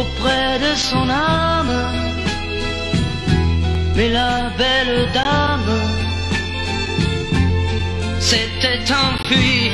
auprès de son âme. Mais la belle dame s'était enfuie